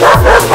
Stop!